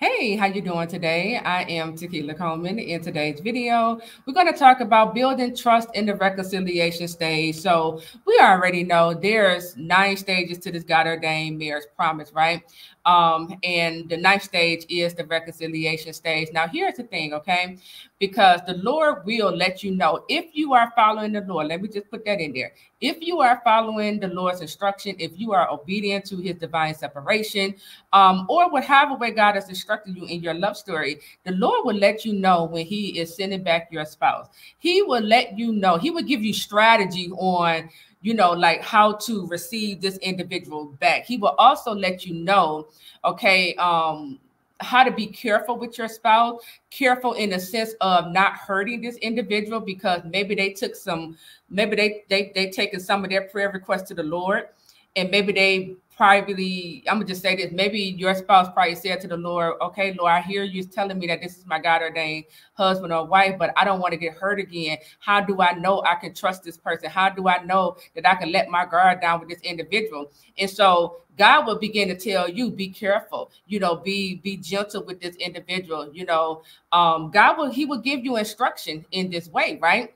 Hey, how you doing today? I am Taquila Coleman. In today's video, we're going to talk about building trust in the reconciliation stage. So we already know there's nine stages to this God ordained marriage promise, right? Um, and the ninth stage is the reconciliation stage. Now, here's the thing, okay? Because the Lord will let you know if you are following the Lord. Let me just put that in there. If you are following the Lord's instruction, if you are obedient to his divine separation, um, or whatever way God has instructed you in your love story, the Lord will let you know when he is sending back your spouse. He will let you know, he will give you strategy on you know, like how to receive this individual back. He will also let you know, okay, um, how to be careful with your spouse, careful in the sense of not hurting this individual because maybe they took some, maybe they they they taken some of their prayer requests to the Lord, and maybe they probably, I'm gonna just say this, maybe your spouse probably said to the Lord, okay, Lord, I hear you telling me that this is my God ordained husband or wife, but I don't want to get hurt again. How do I know I can trust this person? How do I know that I can let my guard down with this individual? And so God will begin to tell you, be careful, you know, be be gentle with this individual, you know. Um, God will he will give you instruction in this way, right?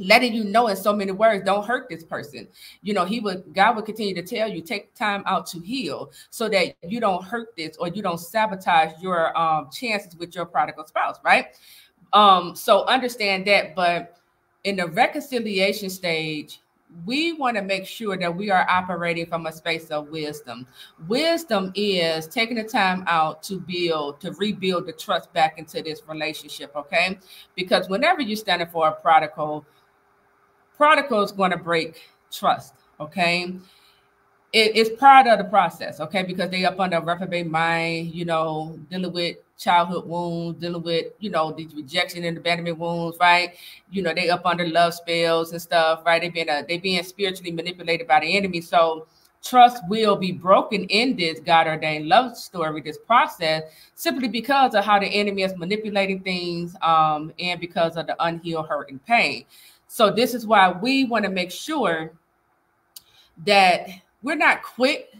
Letting you know in so many words don't hurt this person you know he would god would continue to tell you take time out to heal so that you don't hurt this or you don't sabotage your um, chances with your prodigal spouse right um so understand that but in the reconciliation stage we want to make sure that we are operating from a space of wisdom. Wisdom is taking the time out to build, to rebuild the trust back into this relationship, okay? Because whenever you're standing for a prodigal, prodigal is going to break trust. Okay. It, it's part of the process, okay, because they up under a reprobate mind, you know, dealing with childhood wounds, dealing with, you know, these rejection and abandonment wounds, right? You know, they up under love spells and stuff, right? They've been uh, they being spiritually manipulated by the enemy. So trust will be broken in this God ordained love story, this process, simply because of how the enemy is manipulating things um, and because of the unhealed hurt and pain. So this is why we want to make sure that we're not quick,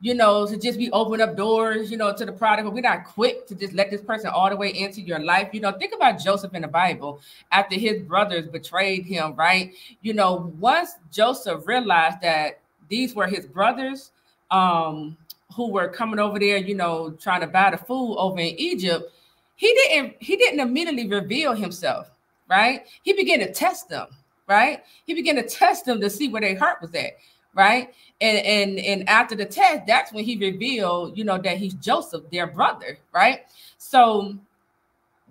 you know, to just be open up doors, you know, to the product. We're not quick to just let this person all the way into your life. You know, think about Joseph in the Bible after his brothers betrayed him, right? You know, once Joseph realized that these were his brothers, um, who were coming over there, you know, trying to buy the food over in Egypt, he didn't he didn't immediately reveal himself right? He began to test them, right? He began to test them to see where their heart was at, right? And and and after the test, that's when he revealed, you know, that he's Joseph, their brother, right? So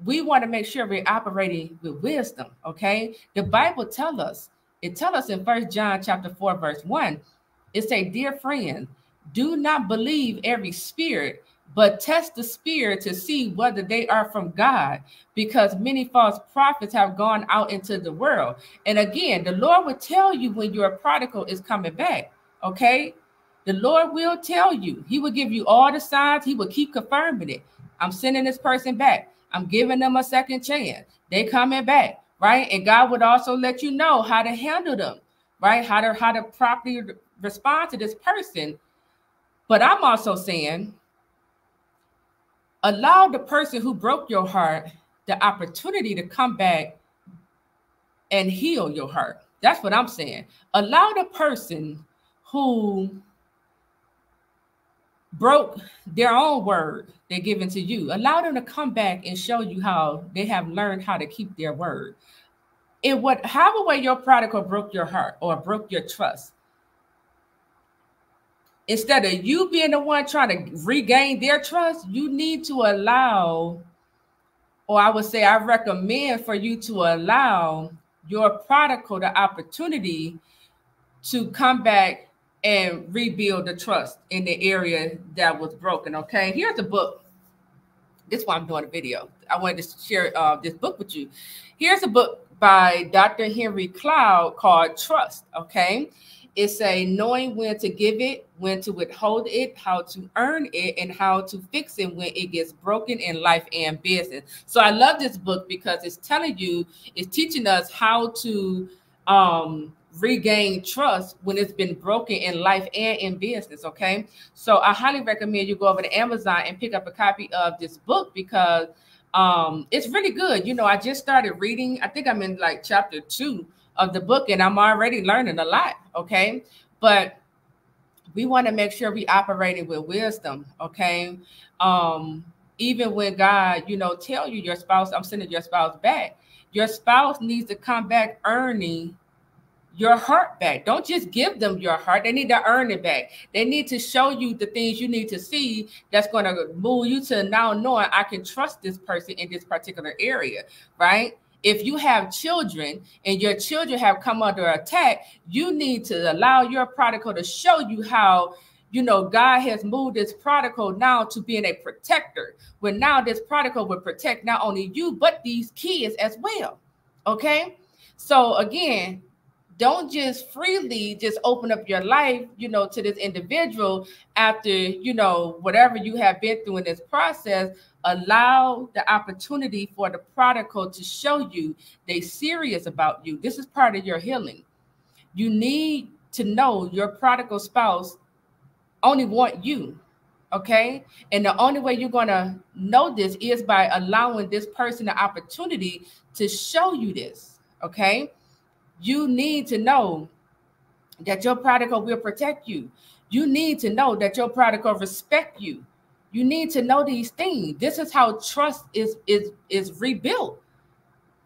we want to make sure we're operating with wisdom, okay? The Bible tell us, it tell us in First John chapter 4, verse 1, it say, Dear friend, do not believe every spirit, but test the spirit to see whether they are from God, because many false prophets have gone out into the world. And again, the Lord will tell you when your prodigal is coming back. Okay. The Lord will tell you, He will give you all the signs, He will keep confirming it. I'm sending this person back, I'm giving them a second chance. They coming back, right? And God would also let you know how to handle them, right? How to how to properly respond to this person. But I'm also saying allow the person who broke your heart the opportunity to come back and heal your heart. That's what I'm saying. Allow the person who broke their own word they're given to you, allow them to come back and show you how they have learned how to keep their word. In what however way your prodigal broke your heart or broke your trust, instead of you being the one trying to regain their trust, you need to allow, or I would say, I recommend for you to allow your prodigal the opportunity to come back and rebuild the trust in the area that was broken. Okay, here's a book. This is why I'm doing a video. I wanted to share uh, this book with you. Here's a book by Dr. Henry Cloud called Trust. Okay, it's a knowing when to give it, when to withhold it, how to earn it, and how to fix it when it gets broken in life and business. So I love this book because it's telling you, it's teaching us how to um, regain trust when it's been broken in life and in business. Okay. So I highly recommend you go over to Amazon and pick up a copy of this book because um, it's really good. You know, I just started reading, I think I'm in like chapter two of the book, and I'm already learning a lot. Okay. But we want to make sure we operating with wisdom. Okay. Um, even when God, you know, tell you your spouse, I'm sending your spouse back, your spouse needs to come back earning your heart back. Don't just give them your heart. They need to earn it back. They need to show you the things you need to see that's going to move you to now knowing I can trust this person in this particular area, right? If you have children and your children have come under attack, you need to allow your prodigal to show you how you know, God has moved this prodigal now to being a protector. Where now this prodigal will protect not only you, but these kids as well. Okay. So again, don't just freely just open up your life, you know, to this individual after, you know, whatever you have been through in this process. Allow the opportunity for the prodigal to show you they serious about you. This is part of your healing. You need to know your prodigal spouse only want you. Okay. And the only way you're going to know this is by allowing this person the opportunity to show you this. Okay. You need to know that your prodigal will protect you. You need to know that your prodigal respect you. You need to know these things. This is how trust is is is rebuilt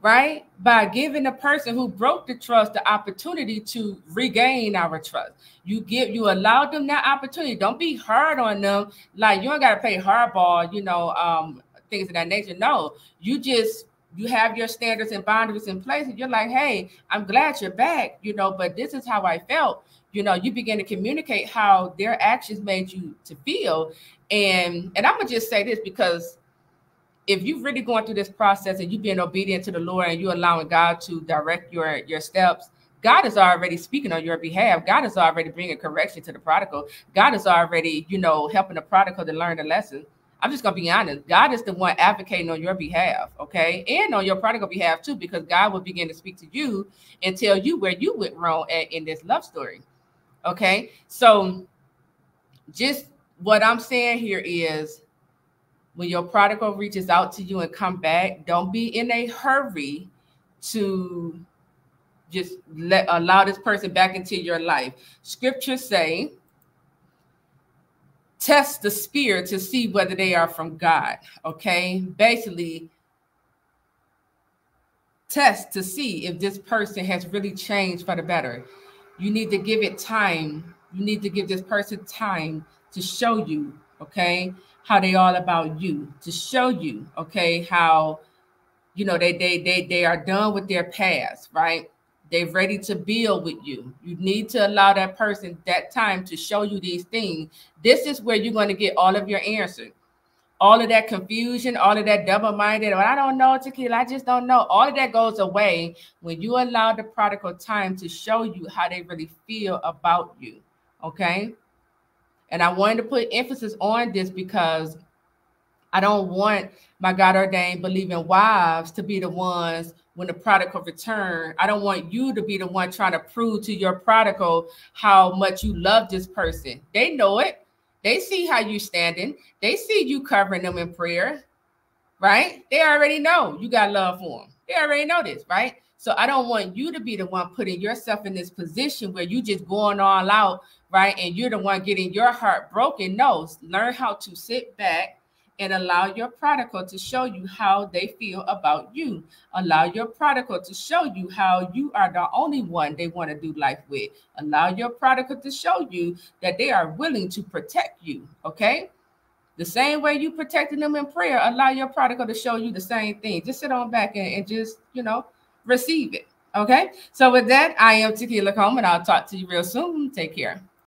right? By giving the person who broke the trust the opportunity to regain our trust. You give you allow them that opportunity. Don't be hard on them. Like you don't gotta pay hardball, you know, um, things of that nature. No, you just you have your standards and boundaries in place, and you're like, hey, I'm glad you're back, you know, but this is how I felt. You know, you begin to communicate how their actions made you to feel. And and I'm gonna just say this because if you're really going through this process and you being obedient to the Lord and you're allowing God to direct your your steps, God is already speaking on your behalf. God is already bringing correction to the prodigal. God is already, you know, helping the prodigal to learn the lesson. I'm just gonna be honest. God is the one advocating on your behalf, okay, and on your prodigal behalf too, because God will begin to speak to you and tell you where you went wrong at, in this love story. Okay, so just what I'm saying here is when your prodigal reaches out to you and come back, don't be in a hurry to just let allow this person back into your life. Scriptures say, test the spirit to see whether they are from God. Okay, basically, test to see if this person has really changed for the better. You need to give it time. You need to give this person time to show you. Okay, how they all about you to show you okay how you know they they they they are done with their past right they're ready to build with you. You need to allow that person that time to show you these things. This is where you're going to get all of your answers. All of that confusion all of that double-minded well, i don't know Taquila i just don't know. All of that goes away when you allow the prodigal time to show you how they really feel about you okay? And I wanted to put emphasis on this because I don't want my God ordained believing wives to be the ones when the prodigal return. I don't want you to be the one trying to prove to your prodigal how much you love this person. They know it. They see how you standing. They see you covering them in prayer, right? They already know you got love for them. They already know this, right? So I don't want you to be the one putting yourself in this position where you just going all out, right? And you're the one getting your heart broken. No, learn how to sit back and allow your prodigal to show you how they feel about you. Allow your prodigal to show you how you are the only one they want to do life with. Allow your prodigal to show you that they are willing to protect you. Okay. The same way you protected them in prayer, allow your prodigal to show you the same thing. Just sit on back and, and just, you know, receive it. Okay. So with that, I am Taquila Coleman. I'll talk to you real soon. Take care.